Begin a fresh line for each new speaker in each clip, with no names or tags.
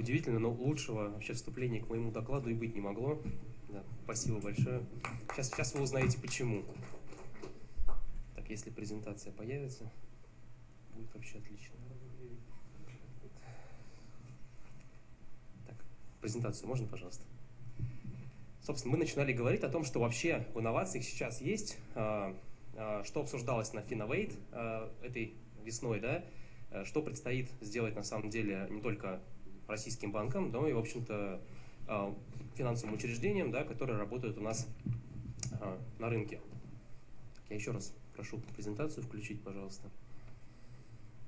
удивительно, но лучшего вообще вступления к моему докладу и быть не могло. Да, спасибо большое. Сейчас, сейчас вы узнаете почему. Так, если презентация появится, будет вообще отлично. Так, презентацию можно, пожалуйста? Собственно, мы начинали говорить о том, что вообще в инновациях сейчас есть, а, а, что обсуждалось на Finovate а, этой весной, да, что предстоит сделать на самом деле не только российским банкам, но и, в общем-то, финансовым учреждениям, да, которые работают у нас на рынке. Я еще раз прошу презентацию включить, пожалуйста.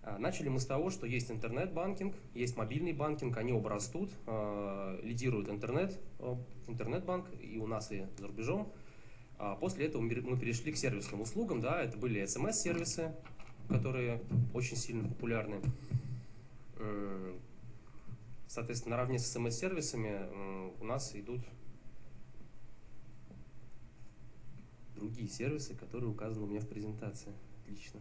А, начали мы с того, что есть интернет-банкинг, есть мобильный банкинг, они оба растут, лидирует интернет, интернет-банк и у нас, и за рубежом. А после этого мы перешли к сервисным услугам, да, это были смс-сервисы, которые очень сильно популярны. Соответственно, наравне с смс-сервисами у нас идут другие сервисы, которые указаны у меня в презентации. Отлично.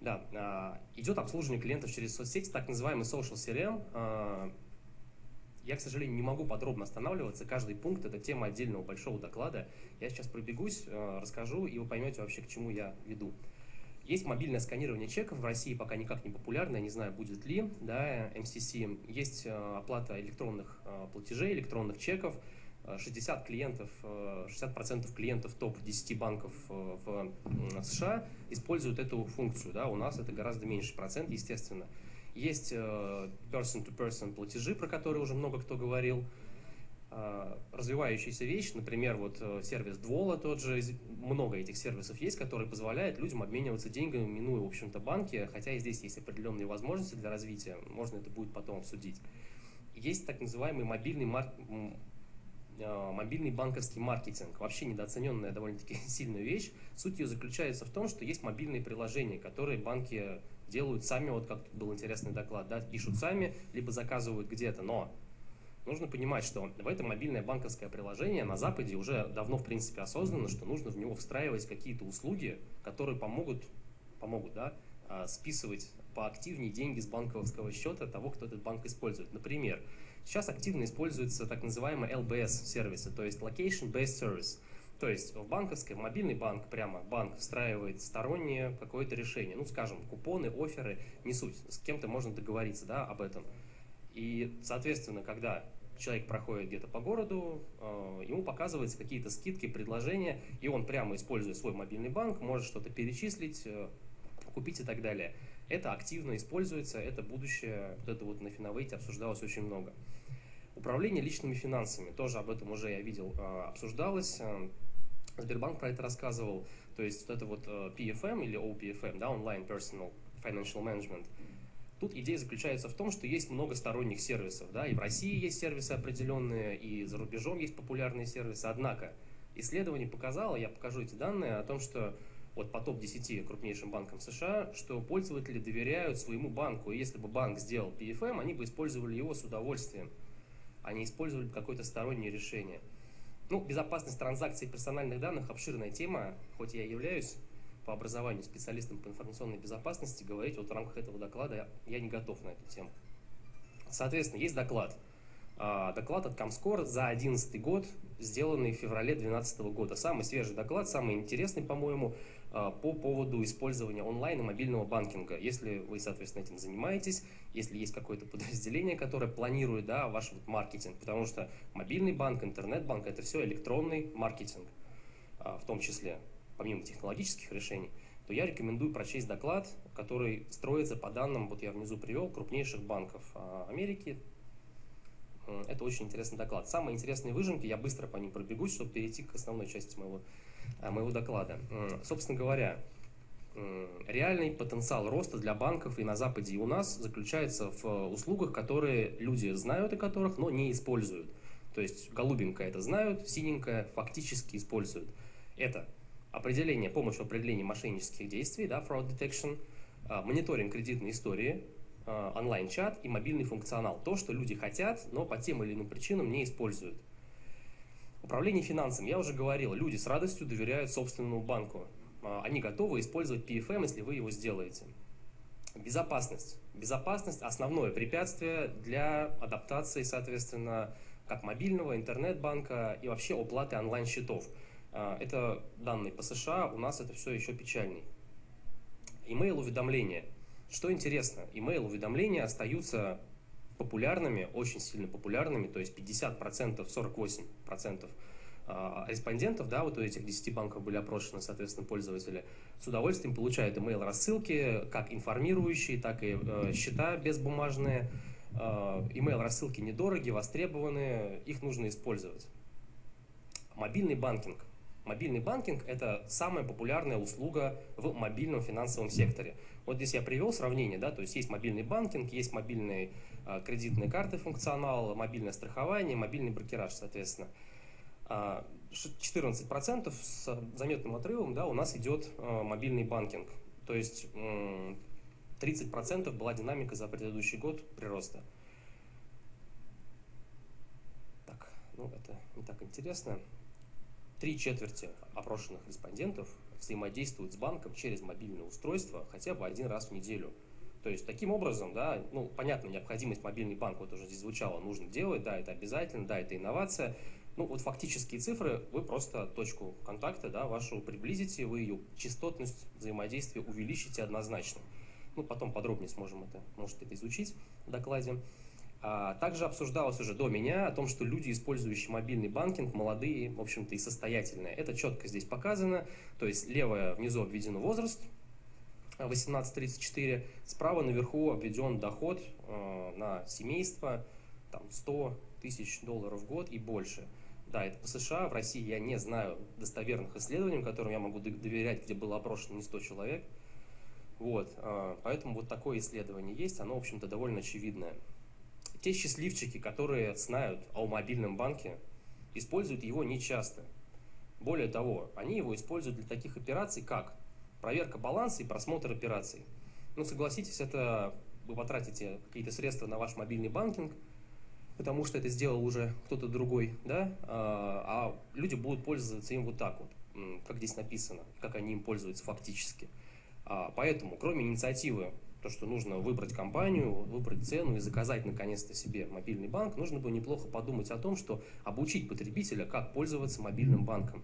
Да, а, идет обслуживание клиентов через соцсети, так называемый social CRM. А, я, к сожалению, не могу подробно останавливаться. Каждый пункт – это тема отдельного большого доклада. Я сейчас пробегусь, а, расскажу, и вы поймете вообще, к чему я веду. Есть мобильное сканирование чеков, в России пока никак не популярно, я не знаю, будет ли, да, МСС. Есть оплата электронных платежей, электронных чеков – 60 клиентов, 60% э, клиентов топ-10 банков э, в США используют эту функцию. Да? У нас это гораздо меньше процент, естественно. Есть э, person-to-person платежи, про которые уже много кто говорил. Развивающаяся вещь, например, вот сервис Двола тот же, много этих сервисов есть, которые позволяют людям обмениваться деньгами, минуя, в общем-то, банки, хотя и здесь есть определенные возможности для развития, можно это будет потом обсудить. Есть так называемый мобильный марк Э, мобильный банковский маркетинг. Вообще недооцененная довольно-таки сильная вещь. Суть ее заключается в том, что есть мобильные приложения, которые банки делают сами, вот как тут был интересный доклад, да, пишут сами, либо заказывают где-то, но нужно понимать, что в это мобильное банковское приложение на Западе уже давно, в принципе, осознано, что нужно в него встраивать какие-то услуги, которые помогут, помогут, да, а, списывать поактивнее деньги с банковского счета того, кто этот банк использует. Например, Сейчас активно используются так называемые LBS-сервисы, то есть Location Based Service. То есть в банковской, в мобильный банк прямо банк встраивает стороннее какое-то решение. Ну, скажем, купоны, оферы, не суть. С кем-то можно договориться да, об этом. И, соответственно, когда человек проходит где-то по городу, э, ему показываются какие-то скидки, предложения, и он прямо, используя свой мобильный банк, может что-то перечислить, э, купить и так далее. Это активно используется, это будущее, вот это вот на Финовейте обсуждалось очень много. Управление личными финансами, тоже об этом уже я видел, а, обсуждалось. Сбербанк про это рассказывал. То есть вот это вот PFM или OPFM, да, Online Personal Financial Management, Тут идея заключается в том, что есть много сторонних сервисов. Да, и в России есть сервисы определенные, и за рубежом есть популярные сервисы. Однако исследование показало, я покажу эти данные, о том, что вот по топ-10 крупнейшим банкам США, что пользователи доверяют своему банку. И если бы банк сделал PFM, они бы использовали его с удовольствием. Они использовали бы какое-то стороннее решение. Ну, безопасность транзакций персональных данных – обширная тема, хоть я являюсь по образованию специалистом по информационной безопасности, говорить вот в рамках этого доклада я не готов на эту тему. Соответственно, есть доклад. А, доклад от Comscore за 2011 год, сделанный в феврале 2012 года. Самый свежий доклад, самый интересный, по-моему, а, по поводу использования онлайн и мобильного банкинга. Если вы, соответственно, этим занимаетесь, если есть какое-то подразделение, которое планирует да, ваш вот маркетинг, потому что мобильный банк, интернет-банк – это все электронный маркетинг, а, в том числе, помимо технологических решений, то я рекомендую прочесть доклад, который строится по данным, вот я внизу привел, крупнейших банков а, Америки, это очень интересный доклад. Самые интересные выжимки, я быстро по ним пробегусь, чтобы перейти к основной части моего Э, моего доклада. Собственно говоря, реальный потенциал роста для банков и на Западе, и у нас заключается в услугах, которые люди знают о которых, но не используют. То есть голубенькое это знают, синенькое фактически используют. Это определение, помощь в определении мошеннических действий, да, fraud detection, э, мониторинг кредитной истории, э, онлайн-чат и мобильный функционал. То, что люди хотят, но по тем или иным причинам не используют. Управление финансами. Я уже говорил, люди с радостью доверяют собственному банку. А, они готовы использовать PFM, если вы его сделаете. Безопасность. Безопасность – основное препятствие для адаптации, соответственно, как мобильного, интернет-банка и вообще оплаты онлайн-счетов. А, это данные по США, у нас это все еще печальней. Email-уведомления. Что интересно, email-уведомления остаются популярными, очень сильно популярными, то есть 50%, 48% а, респондентов, да, вот у этих 10 банков были опрошены, соответственно, пользователи, с удовольствием получают email рассылки, как информирующие, так и э, счета безбумажные. Э, email рассылки недорогие, востребованные, их нужно использовать. Мобильный банкинг. Мобильный банкинг – это самая популярная услуга в мобильном финансовом секторе. Вот здесь я привел сравнение, да, то есть есть мобильный банкинг, есть мобильные э, кредитные карты функционал, мобильное страхование, мобильный брокераж, соответственно. 14% а, с заметным отрывом да, у нас идет э, мобильный банкинг. То есть 30% была динамика за предыдущий год прироста. Так, ну это не так интересно три четверти опрошенных респондентов взаимодействуют с банком через мобильное устройство хотя бы один раз в неделю. То есть таким образом, да, ну, понятно, необходимость мобильный банк, вот уже здесь звучало, нужно делать, да, это обязательно, да, это инновация. Ну, вот фактические цифры, вы просто точку контакта, да, вашу приблизите, вы ее частотность взаимодействия увеличите однозначно. Ну, потом подробнее сможем это, может, это изучить в докладе. А, также обсуждалось уже до меня о том, что люди, использующие мобильный банкинг, молодые, в общем-то, и состоятельные. Это четко здесь показано. То есть левое внизу обведено возраст, 18-34, справа наверху обведен доход э, на семейство, там 100 тысяч долларов в год и больше. Да, это по США, в России я не знаю достоверных исследований, которым я могу доверять, где было опрошено не 100 человек. Вот, поэтому вот такое исследование есть, оно, в общем-то, довольно очевидное те счастливчики, которые знают о мобильном банке, используют его нечасто. Более того, они его используют для таких операций, как проверка баланса и просмотр операций. Ну, согласитесь, это вы потратите какие-то средства на ваш мобильный банкинг, потому что это сделал уже кто-то другой, да, а, а люди будут пользоваться им вот так вот, как здесь написано, как они им пользуются фактически. А, поэтому, кроме инициативы то, что нужно выбрать компанию, выбрать цену и заказать наконец-то себе мобильный банк, нужно бы неплохо подумать о том, что обучить потребителя, как пользоваться мобильным банком.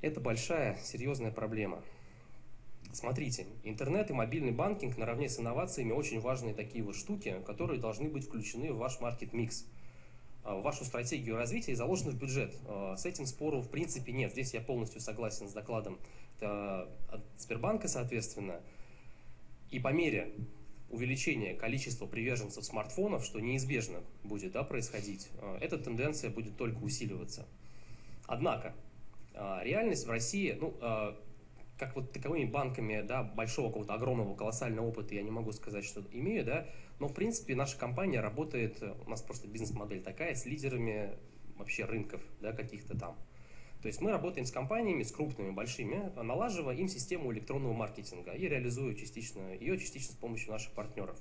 Это большая, серьезная проблема. Смотрите, интернет и мобильный банкинг наравне с инновациями очень важные такие вот штуки, которые должны быть включены в ваш маркет-микс в вашу стратегию развития и заложены в бюджет. А, с этим спору в принципе нет. Здесь я полностью согласен с докладом от Сбербанка, соответственно. И по мере увеличения количества приверженцев смартфонов, что неизбежно будет да, происходить, э, эта тенденция будет только усиливаться. Однако, э, реальность в России, ну, э, как вот таковыми банками, да, большого какого-то огромного колоссального опыта я не могу сказать, что имею, да, но в принципе наша компания работает, у нас просто бизнес-модель такая, с лидерами вообще рынков, да, каких-то там. То есть мы работаем с компаниями, с крупными, большими, налаживая им систему электронного маркетинга и реализуя частично, ее частично с помощью наших партнеров.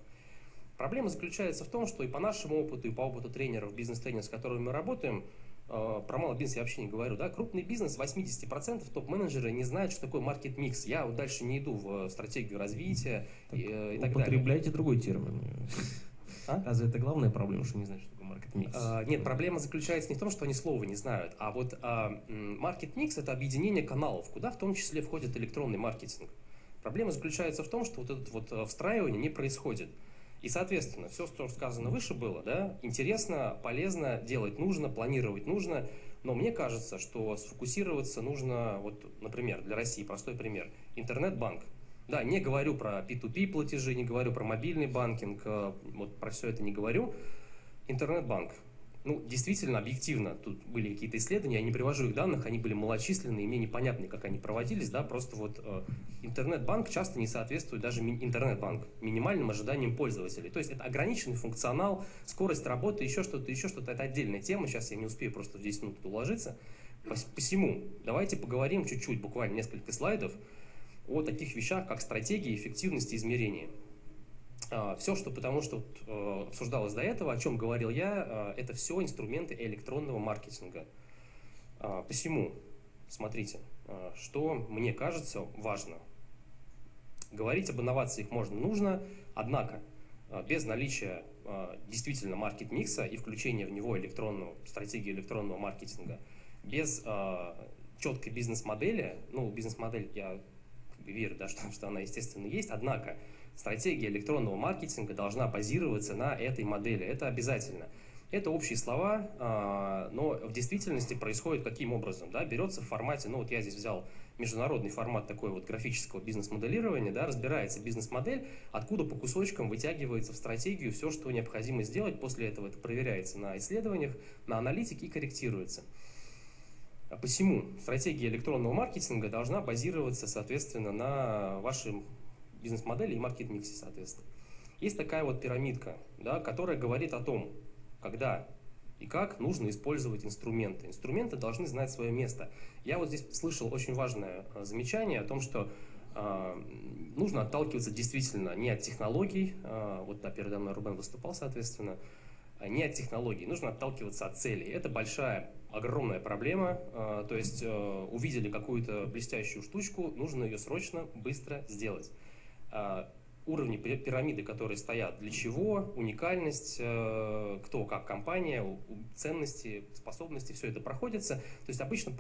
Проблема заключается в том, что и по нашему опыту, и по опыту тренеров, бизнес-тренеров, с которыми мы работаем, э, про малый бизнес я вообще не говорю, да, крупный бизнес, 80% топ-менеджеры не знают, что такое маркет-микс. Я вот дальше не иду в стратегию развития так, и, э, и так далее.
Употребляйте другой термин. А? Разве это главная проблема, что не знаешь, что такое маркет-микс?
А, нет, проблема заключается не в том, что они слова не знают, а вот маркет-микс а, – это объединение каналов, куда в том числе входит электронный маркетинг. Проблема заключается в том, что вот это вот а, встраивание не происходит. И, соответственно, все, что сказано выше было, да, интересно, полезно, делать нужно, планировать нужно, но мне кажется, что сфокусироваться нужно, вот, например, для России простой пример, интернет-банк. Да, не говорю про P2P платежи, не говорю про мобильный банкинг, э, вот про все это не говорю. Интернет-банк. Ну, действительно, объективно, тут были какие-то исследования, я не привожу их данных, они были малочисленные, мне непонятно, как они проводились, да, просто вот э, интернет-банк часто не соответствует даже ми- интернет-банк минимальным ожиданиям пользователей. То есть это ограниченный функционал, скорость работы, еще что-то, еще что-то, это отдельная тема, сейчас я не успею просто в 10 минут уложиться. Посему давайте поговорим чуть-чуть, буквально несколько слайдов, о таких вещах, как стратегия, эффективность и измерение. А, все, что потому что э, обсуждалось до этого, о чем говорил я, э, это все инструменты электронного маркетинга. А, посему, смотрите, э, что мне кажется важно. Говорить об инновациях можно, нужно, однако а, без наличия а, действительно маркет-микса и включения в него электронную, стратегии электронного маркетинга, без а, четкой бизнес-модели, ну, бизнес-модель я верю, да, что, что она, естественно, есть, однако стратегия электронного маркетинга должна базироваться на этой модели, это обязательно. Это общие слова, но в действительности происходит каким образом? Да? Берется в формате, ну вот я здесь взял международный формат такой вот графического бизнес-моделирования, да, разбирается бизнес-модель, откуда по кусочкам вытягивается в стратегию все, что необходимо сделать, после этого это проверяется на исследованиях, на аналитике и корректируется. А посему стратегия электронного маркетинга должна базироваться, соответственно, на вашем бизнес-модели и маркет-миксе, соответственно. Есть такая вот пирамидка, да, которая говорит о том, когда и как нужно использовать инструменты. Инструменты должны знать свое место. Я вот здесь слышал очень важное э, замечание о том, что э, нужно отталкиваться действительно не от технологий, э, вот да, передо мной Рубен выступал, соответственно, а не от технологий, нужно отталкиваться от целей. Это большая, огромная проблема, э, то есть э, увидели какую-то блестящую штучку, нужно ее срочно, быстро сделать. Э, уровни пирамиды, которые стоят, для чего, уникальность, э, кто как компания, ценности, способности, все это проходится. То есть обычно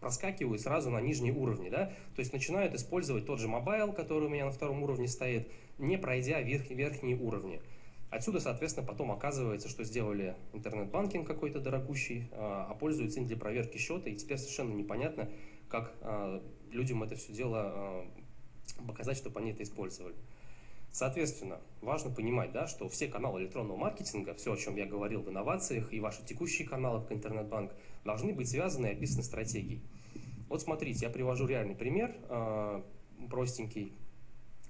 проскакивают сразу на нижние уровни, да, то есть начинают использовать тот же mobile, который у меня на втором уровне стоит, не пройдя верх, верхние уровни. Отсюда, соответственно, потом оказывается, что сделали интернет-банкинг какой-то дорогущий, а, а пользуются им для проверки счета, и теперь совершенно непонятно, как а, людям это все дело а, показать, чтобы они это использовали. Соответственно, важно понимать, да, что все каналы электронного маркетинга, все, о чем я говорил в инновациях, и ваши текущие каналы, как интернет-банк, должны быть связаны и описаны стратегией. Вот смотрите, я привожу реальный пример, простенький.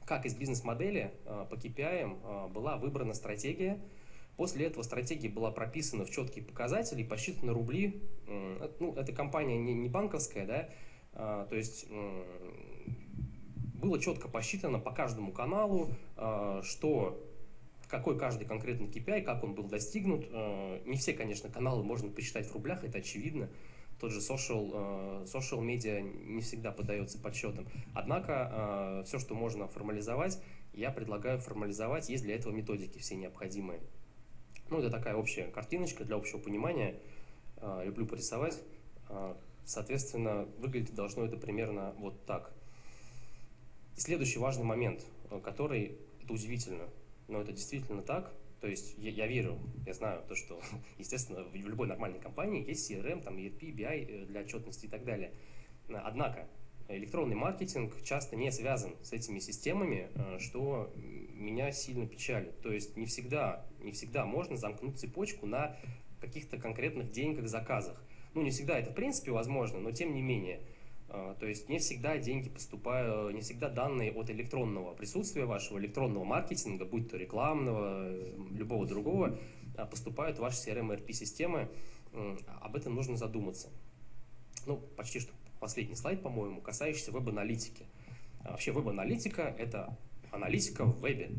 Как из бизнес-модели э, по KPI э, была выбрана стратегия, После этого стратегия была прописана в четкие показатели посчитаны рубли. Ну, эта компания не, не банковская, да, то есть было четко посчитано по каждому каналу, э, что какой каждый конкретный KPI, как он был достигнут. Э, не все, конечно, каналы можно посчитать в рублях, это очевидно. Тот же social, э, social media не всегда подается подсчетам. Однако все, что можно формализовать, я предлагаю формализовать. Есть для этого методики все необходимые. Ну, это такая общая картиночка для общего понимания. Люблю порисовать. Соответственно, выглядеть должно это примерно вот так – и следующий важный момент, э, который, это удивительно, но это действительно так, то есть я, я верю, я знаю то, что, естественно, в любой нормальной компании есть CRM, там ERP, BI э, для отчетности и так далее. Однако электронный маркетинг часто не связан с этими системами, э, что меня сильно печалит. То есть не всегда, не всегда можно замкнуть цепочку на каких-то конкретных деньгах, заказах. Ну, не всегда это в принципе возможно, но тем не менее – то есть не всегда деньги поступают, не всегда данные от электронного присутствия вашего, электронного маркетинга, будь то рекламного, любого другого, а, поступают в ваши CRM RP-системы. Об этом нужно задуматься. Ну, почти что последний слайд, по-моему, касающийся веб-аналитики. А, вообще веб-аналитика – это аналитика в вебе.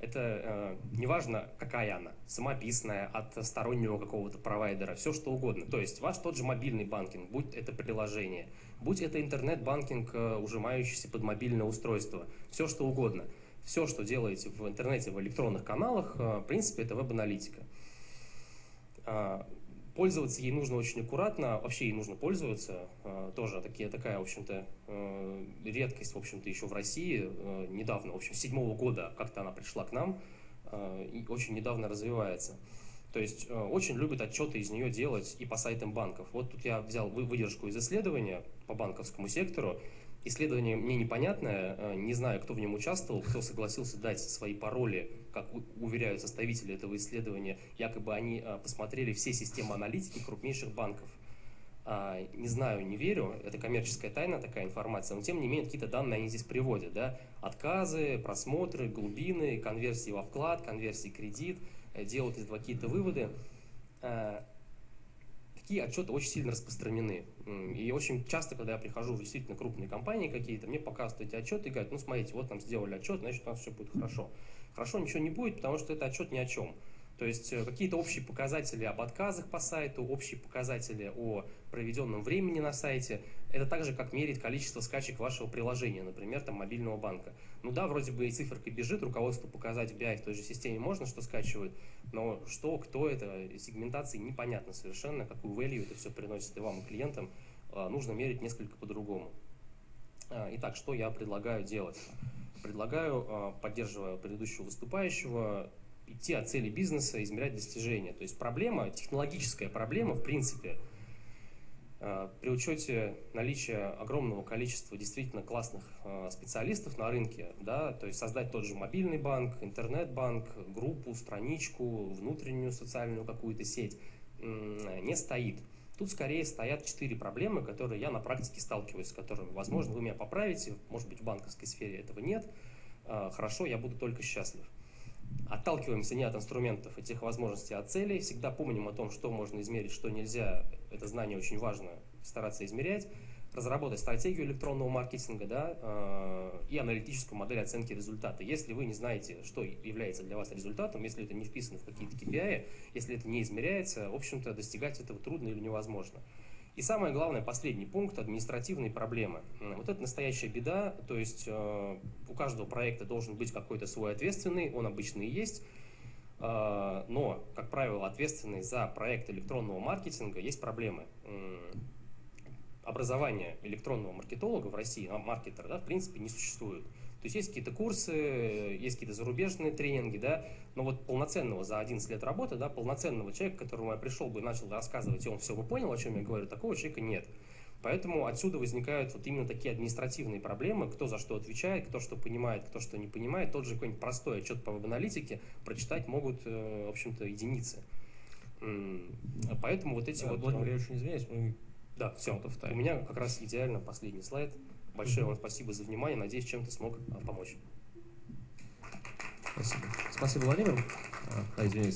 Это э, неважно, какая она, самописная, от стороннего какого-то провайдера, все что угодно. То есть ваш тот же мобильный банкинг, будь это приложение, будь это интернет-банкинг, э, ужимающийся под мобильное устройство, все что угодно. Все, что делаете в интернете, в электронных каналах, э, в принципе, это веб-аналитика. Э, Пользоваться ей нужно очень аккуратно, вообще ей нужно пользоваться, э, тоже такие, такая, в общем-то, редкость, в общем-то, еще в России, недавно, в общем, с седьмого года как-то она пришла к нам и очень недавно развивается. То есть очень любят отчеты из нее делать и по сайтам банков. Вот тут я взял выдержку из исследования по банковскому сектору, Исследование мне непонятное, э, не знаю, кто в нем участвовал, кто согласился дать свои пароли, как уверяют составители этого исследования, якобы они э, посмотрели все системы аналитики крупнейших банков. А, не знаю, не верю, это коммерческая тайна, такая информация, но тем не менее какие-то данные они здесь приводят, да, отказы, просмотры, глубины, конверсии во вклад, конверсии кредит, э, делают из этого какие-то выводы такие отчеты очень сильно распространены. И очень часто, когда я прихожу в действительно крупные компании какие-то, мне показывают эти отчеты и говорят, ну смотрите, вот нам сделали отчет, значит у нас все будет хорошо. Хорошо ничего не будет, потому что это отчет ни о чем. То есть э, какие-то общие показатели об отказах по сайту, общие показатели о проведенном времени на сайте. Это так же, как мерить количество скачек вашего приложения, например, там, мобильного банка. Ну да, вроде бы и циферка бежит, руководство показать в BI в той же системе можно, что скачивают, но что, кто это, сегментации непонятно совершенно, какую value это все приносит и вам, и клиентам, а, нужно мерить несколько по-другому. А, итак, что я предлагаю делать? Предлагаю, а, поддерживая предыдущего выступающего, идти от цели бизнеса, измерять достижения. То есть проблема, технологическая проблема, в принципе, а, при учете наличия огромного количества действительно классных специалистов на рынке, да, то есть создать тот же мобильный банк, интернет-банк, группу, страничку, внутреннюю социальную какую-то сеть, не стоит. Тут скорее стоят четыре проблемы, которые я на практике сталкиваюсь с которыми. Возможно, вы меня поправите, может быть, в банковской сфере этого нет. А, хорошо, я буду только счастлив. Отталкиваемся не от инструментов и тех возможностей, а от целей. Всегда помним о том, что можно измерить, что нельзя. Это знание очень важно стараться измерять разработать стратегию электронного маркетинга да, э, и аналитическую модель оценки результата. Если вы не знаете, что является для вас результатом, если это не вписано в какие-то KPI, если это не измеряется, в общем-то, достигать этого трудно или невозможно. И самое главное, последний пункт – административные проблемы. Вот это настоящая беда, то есть э, у каждого проекта должен быть какой-то свой ответственный, он обычно и есть, э, но, как правило, ответственный за проект электронного маркетинга есть проблемы образования электронного маркетолога в России, а, маркетера, да, в принципе, не существует. То есть есть какие-то курсы, есть какие-то зарубежные тренинги, да, но вот полноценного за 11 лет работы, да, полноценного человека, к которому я пришел бы и начал рассказывать, и он все бы понял, о чем я говорю, такого человека нет. Поэтому отсюда возникают вот именно такие административные проблемы, кто за что отвечает, кто что понимает, кто что не понимает. Тот же какой-нибудь простой отчет по веб-аналитике прочитать могут, э, в общем-то, единицы. Поэтому вот эти
а,
вот...
Владимир, я очень извиняюсь, мы
да, все. У меня как раз идеально последний слайд. Большое вам спасибо за внимание. Надеюсь, чем-то смог а, помочь.
Спасибо. Спасибо, Владимир. А, извиняюсь.